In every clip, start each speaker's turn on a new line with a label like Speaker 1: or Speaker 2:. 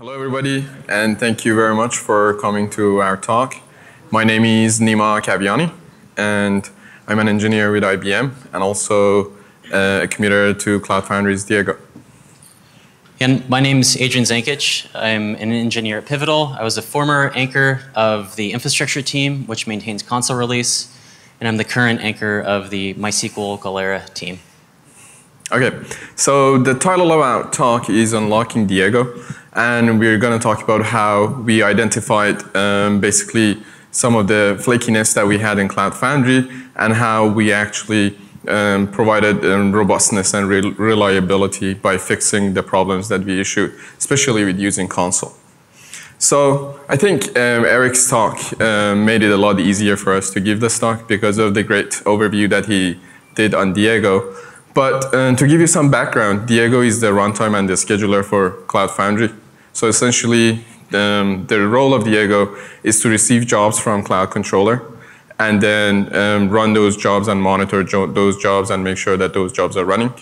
Speaker 1: Hello, everybody, and thank you very much for coming to our talk. My name is Nima Kaviani, and I'm an engineer with IBM and also uh, a committer to Cloud Foundry's Diego.
Speaker 2: And my name is Adrian Zankich. I'm an engineer at Pivotal. I was a former anchor of the infrastructure team, which maintains Consul release, and I'm the current anchor of the MySQL Galera team.
Speaker 1: Okay, so the title of our talk is Unlocking Diego, and we're going to talk about how we identified um, basically some of the flakiness that we had in Cloud Foundry and how we actually um, provided um, robustness and re reliability by fixing the problems that we issued, especially with using Consul. So I think um, Eric's talk um, made it a lot easier for us to give this talk because of the great overview that he did on Diego. But uh, to give you some background, Diego is the runtime and the scheduler for Cloud Foundry. So essentially, um, the role of Diego is to receive jobs from Cloud Controller and then um, run those jobs and monitor jo those jobs and make sure that those jobs are running.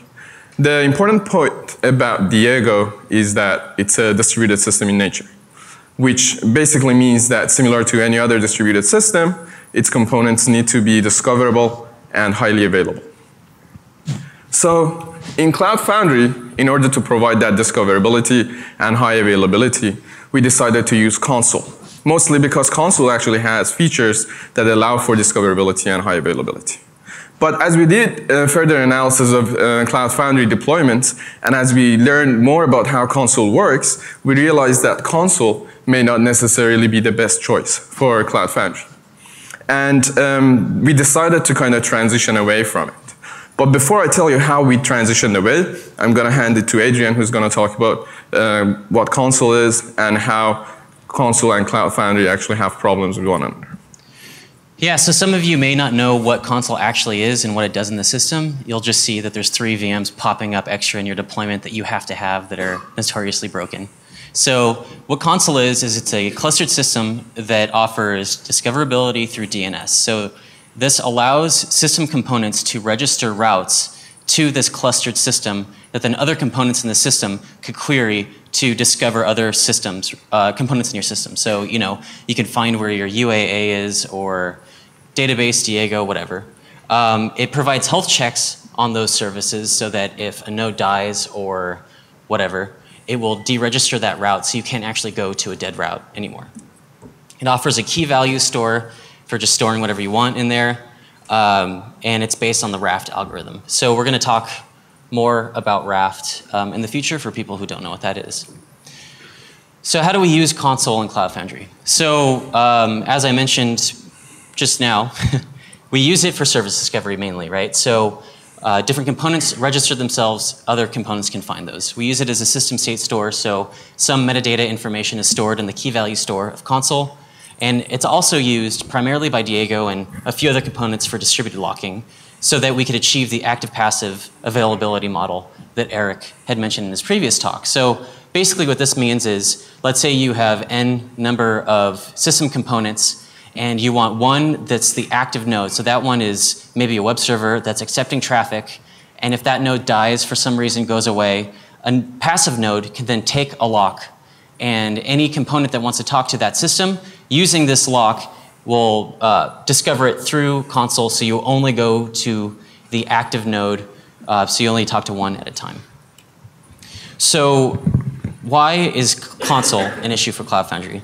Speaker 1: The important point about Diego is that it's a distributed system in nature, which basically means that similar to any other distributed system, its components need to be discoverable and highly available. So in Cloud Foundry, in order to provide that discoverability and high availability, we decided to use Consul mostly because Consul actually has features that allow for discoverability and high availability. But as we did uh, further analysis of uh, Cloud Foundry deployments, and as we learned more about how Consul works, we realized that Consul may not necessarily be the best choice for Cloud Foundry. And um, we decided to kind of transition away from it. But before I tell you how we transitioned away, I'm going to hand it to Adrian, who's going to talk about um, what Consul is and how Consul and Cloud Foundry actually have problems with one another.
Speaker 2: Yeah, so some of you may not know what Consul actually is and what it does in the system. You'll just see that there's three VMs popping up extra in your deployment that you have to have that are notoriously broken. So what Consul is, is it's a clustered system that offers discoverability through DNS. So this allows system components to register routes to this clustered system that then other components in the system could query to discover other systems, uh, components in your system. So, you know, you can find where your UAA is or database, Diego, whatever. Um, it provides health checks on those services so that if a node dies or whatever, it will deregister that route so you can't actually go to a dead route anymore. It offers a key value store for just storing whatever you want in there. Um, and it's based on the Raft algorithm. So we're going to talk more about Raft um, in the future for people who don't know what that is. So how do we use Consul in Cloud Foundry? So um, as I mentioned just now, we use it for service discovery mainly, right? So uh, different components register themselves, other components can find those. We use it as a system state store, so some metadata information is stored in the key value store of Consul, and it's also used primarily by Diego and a few other components for distributed locking so that we could achieve the active-passive availability model that Eric had mentioned in his previous talk. So basically what this means is, let's say you have n number of system components and you want one that's the active node. So that one is maybe a web server that's accepting traffic and if that node dies for some reason goes away, a passive node can then take a lock and any component that wants to talk to that system using this lock will uh, discover it through Consul, so you only go to the active node, uh, so you only talk to one at a time. So why is Consul an issue for Cloud Foundry?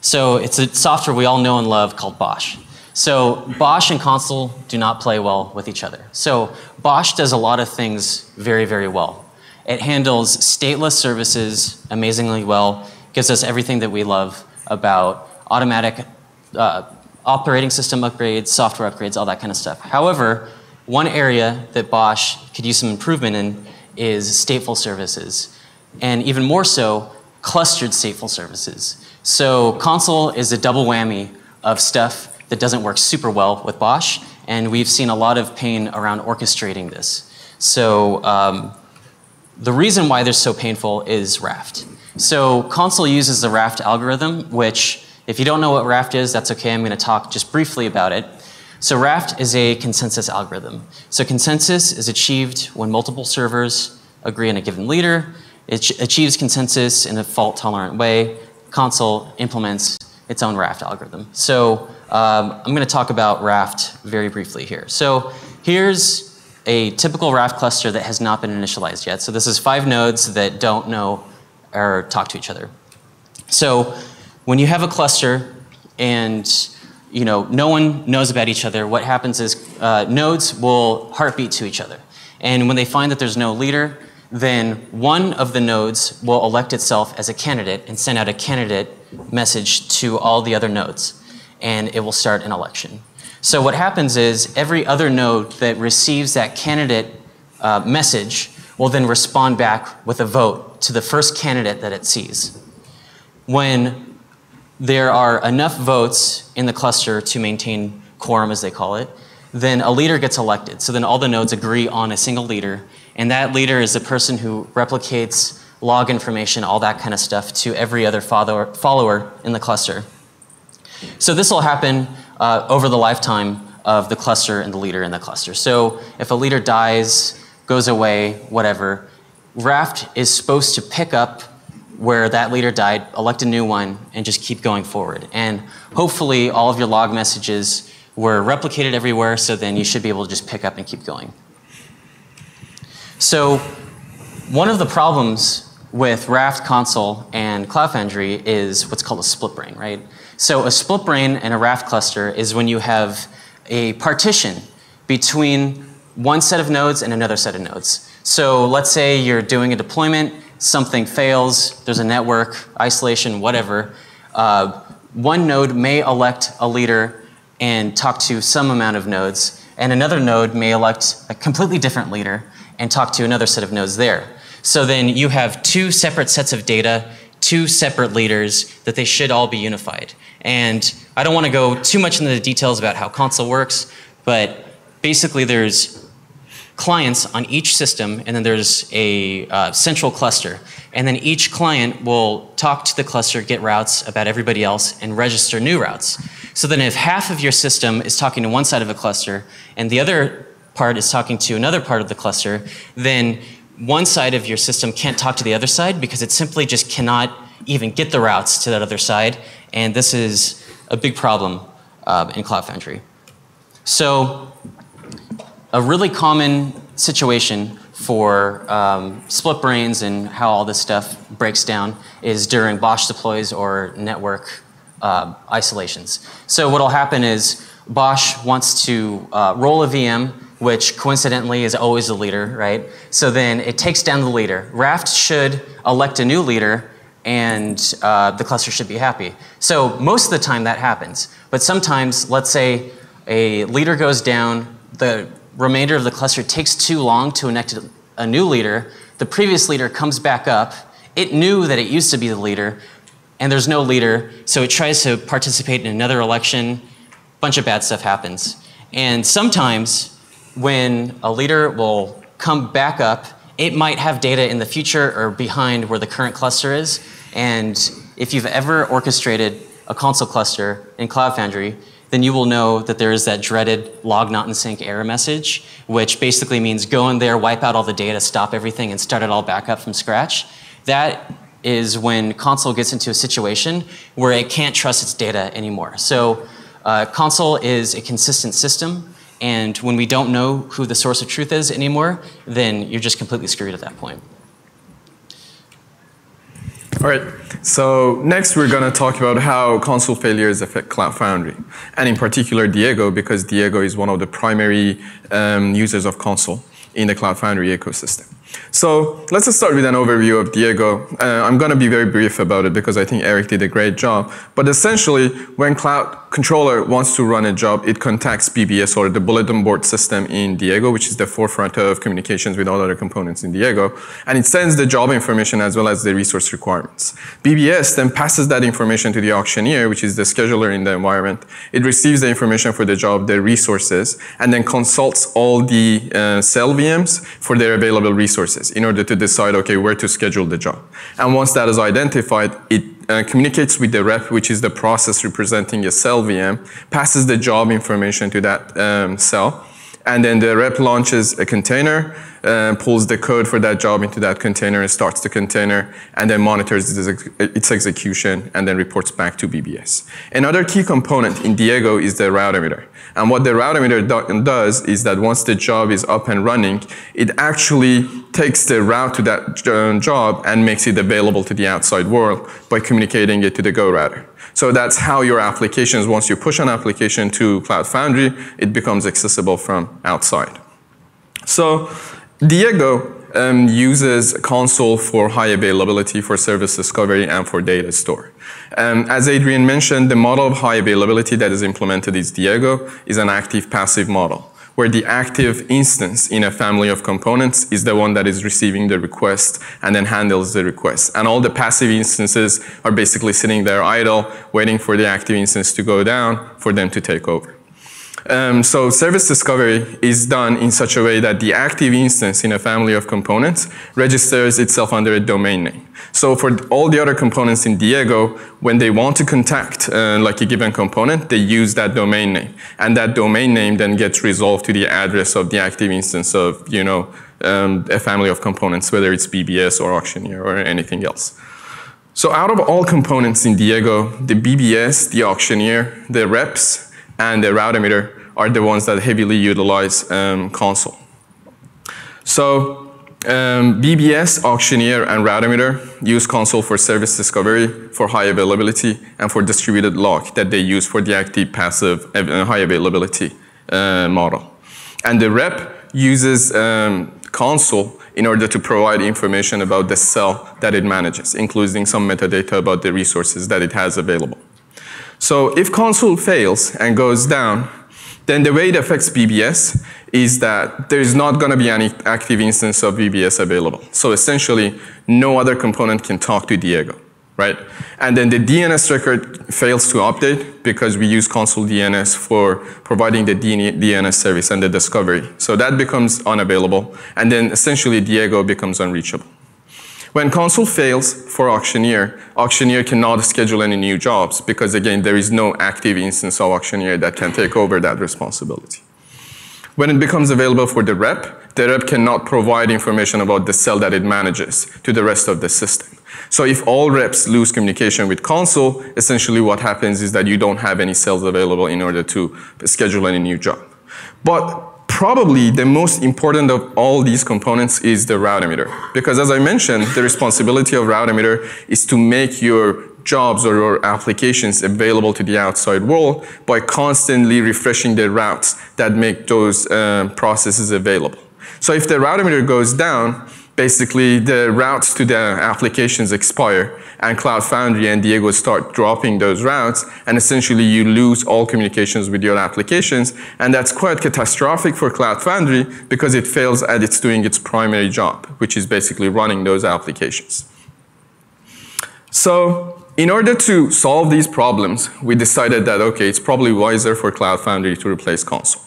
Speaker 2: So it's a software we all know and love called BOSH. So BOSH and Consul do not play well with each other. So BOSH does a lot of things very, very well. It handles stateless services amazingly well, gives us everything that we love about automatic uh, operating system upgrades, software upgrades, all that kind of stuff. However, one area that BOSH could use some improvement in is stateful services, and even more so, clustered stateful services. So Consul is a double whammy of stuff that doesn't work super well with BOSH, and we've seen a lot of pain around orchestrating this. So um, the reason why they're so painful is Raft. So Consul uses the Raft algorithm, which if you don't know what Raft is, that's okay. I'm going to talk just briefly about it. So Raft is a consensus algorithm. So consensus is achieved when multiple servers agree on a given leader, It achieves consensus in a fault-tolerant way. Consul implements its own Raft algorithm. So um, I'm going to talk about Raft very briefly here. So here's a typical Raft cluster that has not been initialized yet. So this is five nodes that don't know or talk to each other. So when you have a cluster and you know, no one knows about each other, what happens is uh, nodes will heartbeat to each other. And when they find that there's no leader, then one of the nodes will elect itself as a candidate and send out a candidate message to all the other nodes. And it will start an election. So what happens is every other node that receives that candidate uh, message will then respond back with a vote to the first candidate that it sees. When there are enough votes in the cluster to maintain quorum, as they call it, then a leader gets elected. So then all the nodes agree on a single leader, and that leader is the person who replicates log information, all that kind of stuff, to every other follower, follower in the cluster. So this will happen uh, over the lifetime of the cluster and the leader in the cluster. So if a leader dies, goes away, whatever, Raft is supposed to pick up where that leader died, elect a new one, and just keep going forward. And hopefully all of your log messages were replicated everywhere, so then you should be able to just pick up and keep going. So one of the problems with Raft Consul and Cloud Foundry is what's called a split brain, right? So a split brain in a Raft cluster is when you have a partition between one set of nodes and another set of nodes. So let's say you're doing a deployment, something fails, there's a network, isolation, whatever. Uh, one node may elect a leader and talk to some amount of nodes, and another node may elect a completely different leader and talk to another set of nodes there. So then you have two separate sets of data, two separate leaders that they should all be unified. And I don't want to go too much into the details about how Consul works, but basically there's clients on each system, and then there's a uh, central cluster. And then each client will talk to the cluster, get routes about everybody else, and register new routes. So then if half of your system is talking to one side of a cluster, and the other part is talking to another part of the cluster, then one side of your system can't talk to the other side because it simply just cannot even get the routes to that other side. And this is a big problem uh, in Cloud Foundry. So a really common situation for um, split brains and how all this stuff breaks down is during BOSH deploys or network uh, isolations. So what will happen is BOSH wants to uh, roll a VM, which coincidentally is always the leader, right? So then it takes down the leader. Raft should elect a new leader and uh, the cluster should be happy. So most of the time that happens. But sometimes, let's say a leader goes down, the remainder of the cluster takes too long to elect a new leader, the previous leader comes back up, it knew that it used to be the leader, and there's no leader, so it tries to participate in another election, bunch of bad stuff happens. And sometimes when a leader will come back up, it might have data in the future or behind where the current cluster is. And if you've ever orchestrated a Consul cluster in Cloud Foundry, then you will know that there is that dreaded log not in sync error message, which basically means go in there, wipe out all the data, stop everything, and start it all back up from scratch. That is when Consul gets into a situation where it can't trust its data anymore. So uh, Consul is a consistent system, and when we don't know who the source of truth is anymore, then you're just completely screwed at that point.
Speaker 1: All right, so next we're going to talk about how Consul failures affect Cloud Foundry, and in particular Diego, because Diego is one of the primary um, users of Consul in the Cloud Foundry ecosystem. So let's just start with an overview of Diego. Uh, I'm going to be very brief about it because I think Eric did a great job. But essentially, when Cloud Controller wants to run a job, it contacts BBS or the bulletin board system in Diego, which is the forefront of communications with all other components in Diego. And it sends the job information as well as the resource requirements. BBS then passes that information to the auctioneer, which is the scheduler in the environment. It receives the information for the job, the resources, and then consults all the uh, cell VMs for their available resources resources in order to decide, okay, where to schedule the job. And once that is identified, it uh, communicates with the rep, which is the process representing a cell VM, passes the job information to that um, cell, and then the rep launches a container, uh, pulls the code for that job into that container, and starts the container, and then monitors its execution, and then reports back to BBS. Another key component in Diego is the route emitter. And what the route emitter do does is that once the job is up and running, it actually takes the route to that uh, job and makes it available to the outside world by communicating it to the Go router. So that's how your applications, once you push an application to Cloud Foundry, it becomes accessible from outside. So Diego um, uses Consul for high availability for service discovery and for data store. Um, as Adrian mentioned, the model of high availability that is implemented is Diego is an active passive model where the active instance in a family of components is the one that is receiving the request and then handles the request. And all the passive instances are basically sitting there idle, waiting for the active instance to go down for them to take over. Um, so service discovery is done in such a way that the active instance in a family of components registers itself under a domain name. So for all the other components in Diego, when they want to contact uh, like a given component, they use that domain name. And that domain name then gets resolved to the address of the active instance of, you know, um, a family of components, whether it's BBS or Auctioneer or anything else. So out of all components in Diego, the BBS, the Auctioneer, the reps, and the route emitter are the ones that heavily utilize um, Consul. So um, BBS, Auctioneer, and route emitter use Consul for service discovery, for high availability, and for distributed lock that they use for the active passive uh, high availability uh, model. And the rep uses um, Consul in order to provide information about the cell that it manages, including some metadata about the resources that it has available. So if Consul fails and goes down, then the way it affects BBS is that there's not going to be any active instance of BBS available. So essentially, no other component can talk to Diego, right? And then the DNS record fails to update because we use Consul DNS for providing the DNS service and the discovery. So that becomes unavailable. And then essentially, Diego becomes unreachable. When Consul fails for auctioneer, auctioneer cannot schedule any new jobs because again, there is no active instance of auctioneer that can take over that responsibility. When it becomes available for the rep, the rep cannot provide information about the cell that it manages to the rest of the system. So if all reps lose communication with Consul, essentially what happens is that you don't have any cells available in order to schedule any new job. But probably the most important of all these components is the route emitter. Because as I mentioned, the responsibility of route emitter is to make your jobs or your applications available to the outside world by constantly refreshing the routes that make those uh, processes available. So if the route emitter goes down, basically the routes to the applications expire and Cloud Foundry and Diego start dropping those routes and essentially you lose all communications with your applications and that's quite catastrophic for Cloud Foundry because it fails at its doing its primary job, which is basically running those applications. So in order to solve these problems, we decided that, okay, it's probably wiser for Cloud Foundry to replace Consul.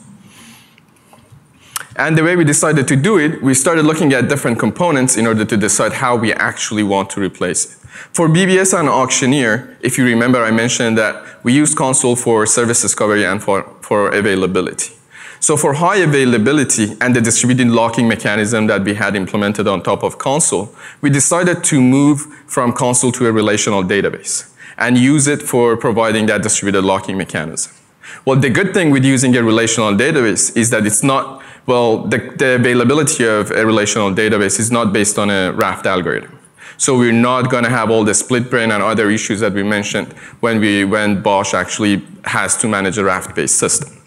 Speaker 1: And the way we decided to do it, we started looking at different components in order to decide how we actually want to replace it. For BBS and Auctioneer, if you remember, I mentioned that we used Consul for service discovery and for, for availability. So for high availability and the distributed locking mechanism that we had implemented on top of Consul, we decided to move from Consul to a relational database and use it for providing that distributed locking mechanism. Well, the good thing with using a relational database is that it's not well, the, the availability of a relational database is not based on a raft algorithm. So we're not going to have all the split brain and other issues that we mentioned when, we, when BOSH actually has to manage a raft-based system.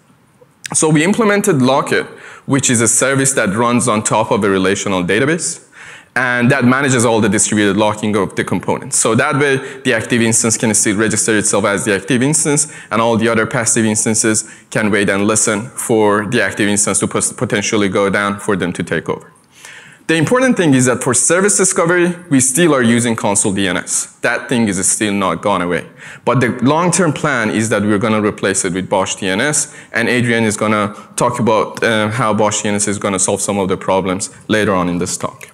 Speaker 1: So we implemented Locket, which is a service that runs on top of a relational database and that manages all the distributed locking of the components. So that way, the active instance can still register itself as the active instance, and all the other passive instances can wait and listen for the active instance to potentially go down for them to take over. The important thing is that for service discovery, we still are using Consul DNS. That thing is still not gone away. But the long-term plan is that we're going to replace it with BOSH DNS, and Adrian is going to talk about uh, how BOSH DNS is going to solve some of the problems later on in this talk.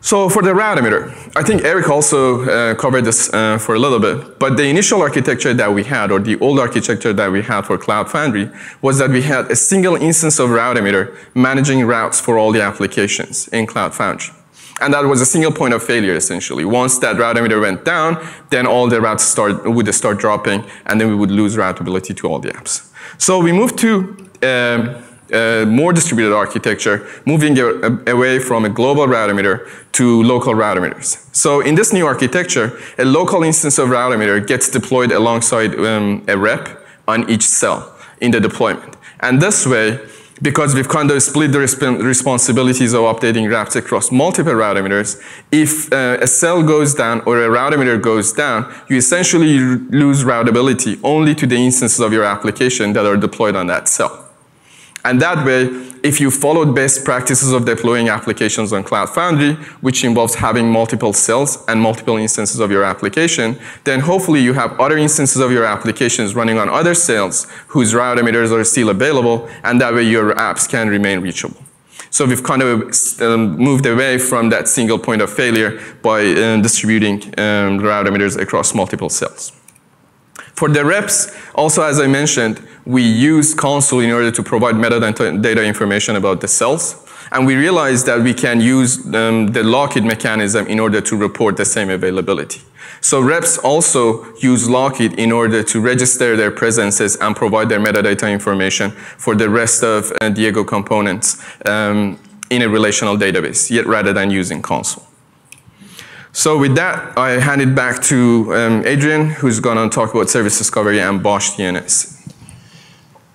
Speaker 1: So for the emitter, I think Eric also uh, covered this uh, for a little bit, but the initial architecture that we had, or the old architecture that we had for Cloud Foundry, was that we had a single instance of emitter managing routes for all the applications in Cloud Foundry. And that was a single point of failure, essentially. Once that emitter went down, then all the routes start, would start dropping, and then we would lose routability to all the apps. So we moved to um, uh, more distributed architecture, moving away from a global route emitter to local route emitters. So in this new architecture, a local instance of route emitter gets deployed alongside um, a rep on each cell in the deployment. And this way, because we've kind of split the resp responsibilities of updating routes across multiple route emitters, if uh, a cell goes down or a route emitter goes down, you essentially lose routability only to the instances of your application that are deployed on that cell. And that way, if you followed best practices of deploying applications on Cloud Foundry, which involves having multiple cells and multiple instances of your application, then hopefully you have other instances of your applications running on other cells whose route emitters are still available, and that way your apps can remain reachable. So we've kind of um, moved away from that single point of failure by uh, distributing um, route emitters across multiple cells. For the reps, also as I mentioned, we use Consul in order to provide metadata information about the cells. And we realized that we can use um, the Locket mechanism in order to report the same availability. So reps also use Locket in order to register their presences and provide their metadata information for the rest of uh, Diego components um, in a relational database, yet rather than using Consul. So with that, I hand it back to um, Adrian, who's going to talk about service discovery and BOSH DNS.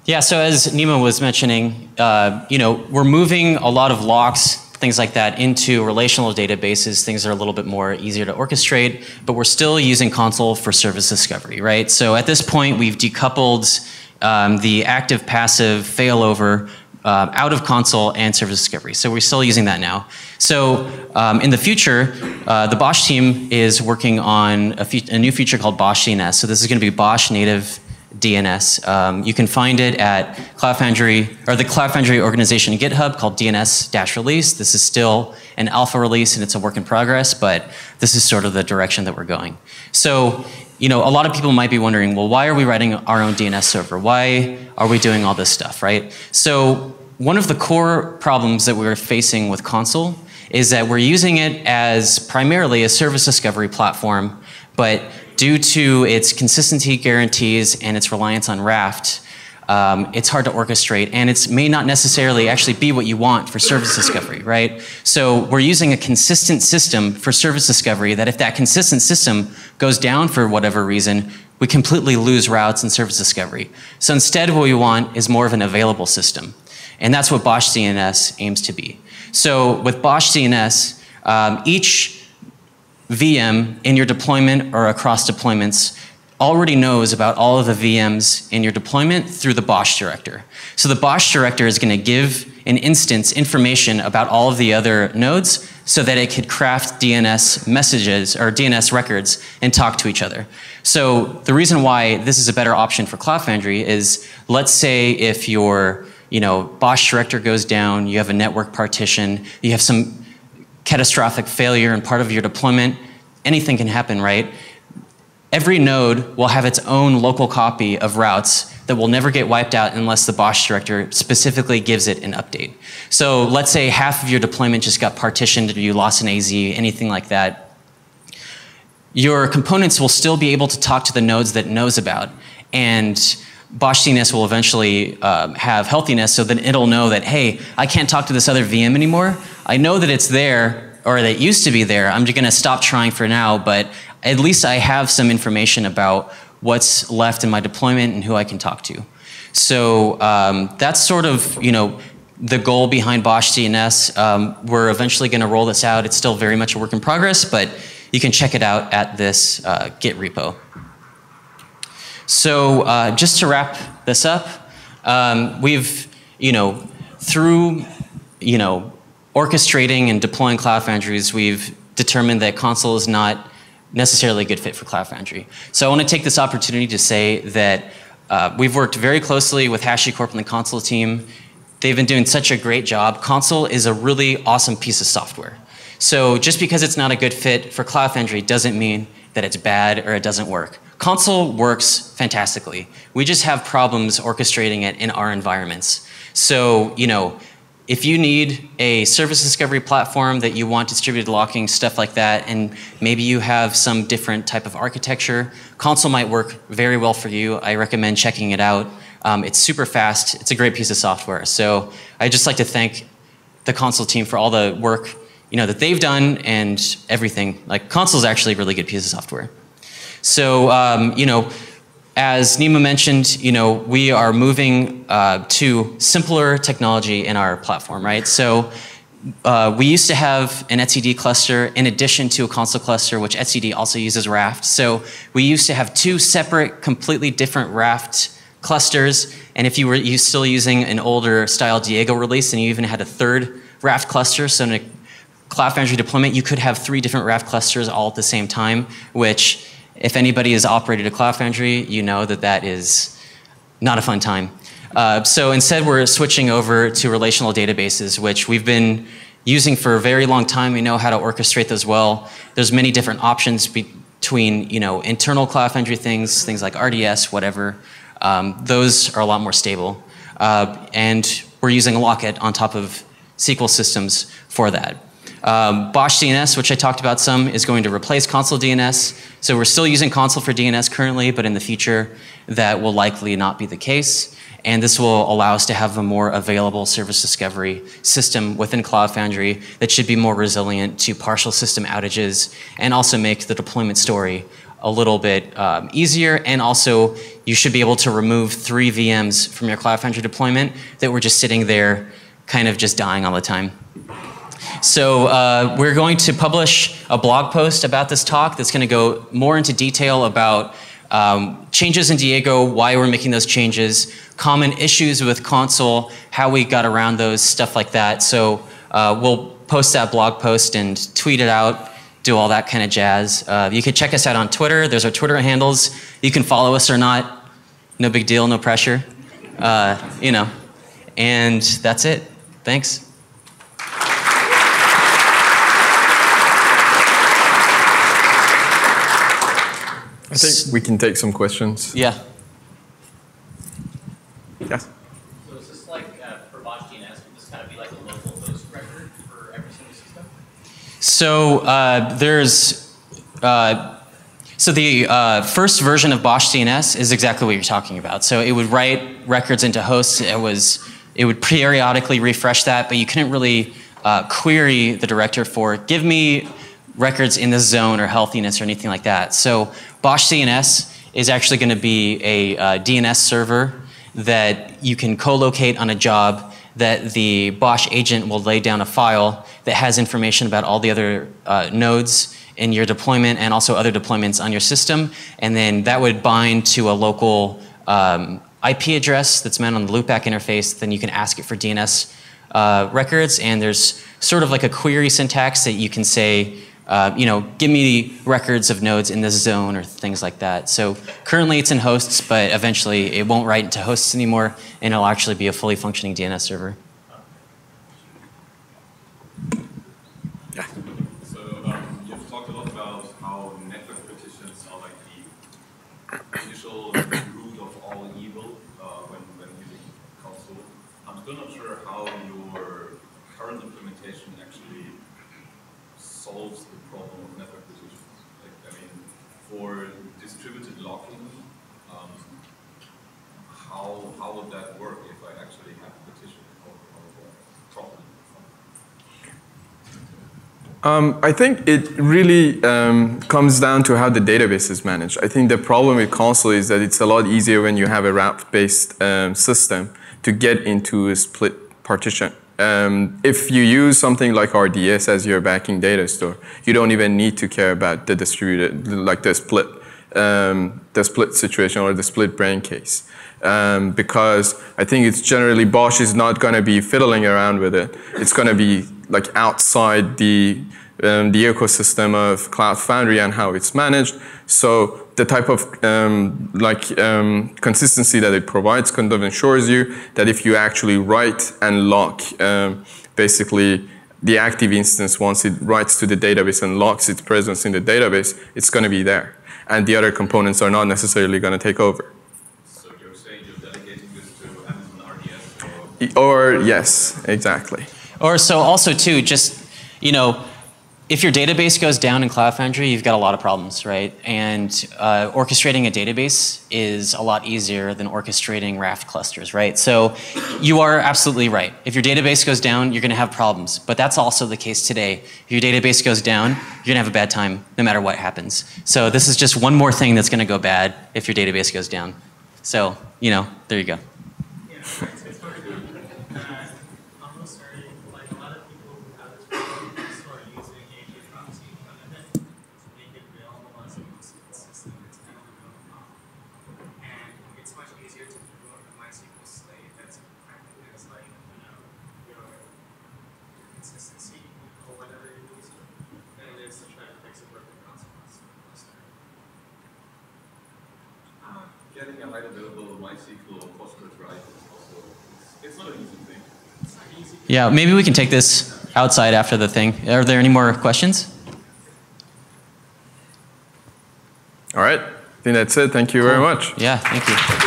Speaker 2: Yeah, so as Nima was mentioning, uh, you know, we're moving a lot of locks, things like that, into relational databases. Things are a little bit more easier to orchestrate, but we're still using Consul for service discovery, right? So at this point, we've decoupled um, the active-passive failover uh, out of Consul and service discovery. So we're still using that now. So um, in the future, uh, the BOSH team is working on a, a, new feature called BOSH DNS. So this is going to be BOSH native DNS. Um, you can find it at Cloud Foundry, or the Cloud Foundry organization GitHub called DNS-release. This is still an alpha release and it's a work in progress, but this is sort of the direction that we're going. So, you know, a lot of people might be wondering, well, why are we writing our own DNS server? Why are we doing all this stuff, right? So one of the core problems that we're facing with Consul is that we're using it as primarily a service discovery platform, but due to its consistency guarantees and its reliance on Raft, um, it's hard to orchestrate and it may not necessarily actually be what you want for service discovery, right? So we're using a consistent system for service discovery that if that consistent system goes down for whatever reason, we completely lose routes and service discovery. So instead what we want is more of an available system. And that's what BOSH DNS aims to be. So with BOSH DNS, um, each VM in your deployment or across deployments already knows about all of the VMs in your deployment through the BOSH director. So the BOSH director is going to give an instance information about all of the other nodes so that it could craft DNS messages or DNS records and talk to each other. So the reason why this is a better option for Cloud Foundry is let's say if your you know, BOSH director goes down, you have a network partition, you have some catastrophic failure in part of your deployment, anything can happen, right? Every node will have its own local copy of routes that will never get wiped out unless the BOSH director specifically gives it an update. So let's say half of your deployment just got partitioned, or you lost an AZ, anything like that. Your components will still be able to talk to the nodes that knows about. And BOSH DNS will eventually um, have healthiness so that it'll know that, hey, I can't talk to this other VM anymore. I know that it's there or that used to be there. I'm just going to stop trying for now, but at least I have some information about what's left in my deployment and who I can talk to. So um, that's sort of, you know, the goal behind BOSH DNS. Um, we're eventually going to roll this out. It's still very much a work in progress, but you can check it out at this uh, Git repo. So uh, just to wrap this up, um, we've, you know, through, you know, orchestrating and deploying Cloud Foundries, we've determined that Consul is not necessarily a good fit for Cloud Foundry. So I want to take this opportunity to say that uh, we've worked very closely with HashiCorp and the Consul team. They've been doing such a great job. Consul is a really awesome piece of software. So just because it's not a good fit for Cloud Foundry doesn't mean that it's bad or it doesn't work. Consul works fantastically. We just have problems orchestrating it in our environments. So, you know, if you need a service discovery platform that you want distributed locking, stuff like that, and maybe you have some different type of architecture, Consul might work very well for you. I recommend checking it out. Um, it's super fast. It's a great piece of software. So I'd just like to thank the Consul team for all the work you know, that they've done and everything. Like Consul is actually a really good piece of software. So, um, you know, as Nima mentioned, you know, we are moving uh, to simpler technology in our platform, right? So uh, we used to have an etcd cluster in addition to a Consul cluster, which etcd also uses Raft. So we used to have two separate, completely different Raft clusters. And if you were still using an older style Diego release and you even had a third Raft cluster, so in a Cloud Foundry deployment, you could have three different Raft clusters all at the same time, which if anybody has operated a Cloud Foundry, you know that that is not a fun time. Uh, so instead, we're switching over to relational databases, which we've been using for a very long time. We know how to orchestrate those well. There's many different options between you know internal Cloud Foundry things, things like RDS, whatever. Um, those are a lot more stable, uh, and we're using Locket on top of SQL systems for that. Um, BOSH DNS, which I talked about some, is going to replace Consul DNS. So we're still using Consul for DNS currently, but in the future, that will likely not be the case. And this will allow us to have a more available service discovery system within Cloud Foundry that should be more resilient to partial system outages and also make the deployment story a little bit um, easier. And also, you should be able to remove three VMs from your Cloud Foundry deployment that were just sitting there, kind of just dying all the time. So uh, we're going to publish a blog post about this talk that's going to go more into detail about um, changes in Diego, why we're making those changes, common issues with Consul, how we got around those, stuff like that. So uh, we'll post that blog post and tweet it out, do all that kind of jazz. Uh, you can check us out on Twitter. There's our Twitter handles. You can follow us or not. No big deal, no pressure. Uh, you know, and that's it. Thanks.
Speaker 1: I think we can take some questions.
Speaker 2: Yeah.
Speaker 1: Yes.
Speaker 3: So is this like uh, for BOSH DNS, would this kind of be like a local host record for every single system?
Speaker 2: So uh, there's, uh, so the uh, first version of BOSH DNS is exactly what you're talking about. So it would write records into hosts. It was, it would periodically refresh that, but you couldn't really uh, query the director for give me records in the zone or healthiness or anything like that. So BOSH DNS is actually going to be a uh, DNS server that you can co-locate on a job that the BOSH agent will lay down a file that has information about all the other uh, nodes in your deployment and also other deployments on your system. And then that would bind to a local um, IP address that's meant on the loopback interface. Then you can ask it for DNS uh, records. And there's sort of like a query syntax that you can say, uh, you know, give me records of nodes in this zone or things like that. So currently it's in hosts, but eventually it won't write into hosts anymore, and it'll actually be a fully functioning DNS server.
Speaker 1: Yeah.
Speaker 4: So um, you've talked a lot about how network partitions are like the initial root of all evil uh, when, when using Consul. I'm still not sure how your current implementation actually solves the problem of network partitions. Like, I mean, for distributed locking, um, how, how would that work if I actually have a or properly?
Speaker 1: Um, I think it really um, comes down to how the database is managed. I think the problem with Consul is that it's a lot easier when you have a Raft-based um, system to get into a split partition. Um, if you use something like RDS as your backing data store, you don't even need to care about the distributed, like the split, um, the split situation or the split brain case. Um, because I think it's generally BOSH is not going to be fiddling around with it. It's going to be like outside the um, the ecosystem of Cloud Foundry and how it's managed. So the type of um, like um, consistency that it provides kind of ensures you that if you actually write and lock um, basically the active instance, once it writes to the database and locks its presence in the database, it's going to be there. And the other components are not necessarily going to take over.
Speaker 4: So you're saying you're delegating this to Amazon RDS or?
Speaker 1: Or, yes, exactly.
Speaker 2: Or so also too, just, you know, if your database goes down in Cloud Foundry, you've got a lot of problems, right? And uh, orchestrating a database is a lot easier than orchestrating Raft clusters, right? So you are absolutely right. If your database goes down, you're going to have problems. But that's also the case today. If your database goes down, you're going to have a bad time no matter what happens. So this is just one more thing that's going to go bad if your database goes down. So, you know, there you go.
Speaker 5: Yeah, it's, it's very good. Uh, almost very, like a lot of people who have this problem also are using AJ proxy front of it to make it available as a MySQL system. It's kind of a known problem. And it's much easier to promote a MySQL slate that's acting as like, you know, your consistency or whatever you're using than it is to try to fix a broken consequence cluster.
Speaker 4: Getting a high available MySQL or Postgres right is also, it's, it's not an easy thing.
Speaker 5: It's not easy.
Speaker 2: Yeah, maybe we can take this outside after the thing. Are there any more questions?
Speaker 1: All right. I think that's it. Thank you very much.
Speaker 2: Yeah, thank you.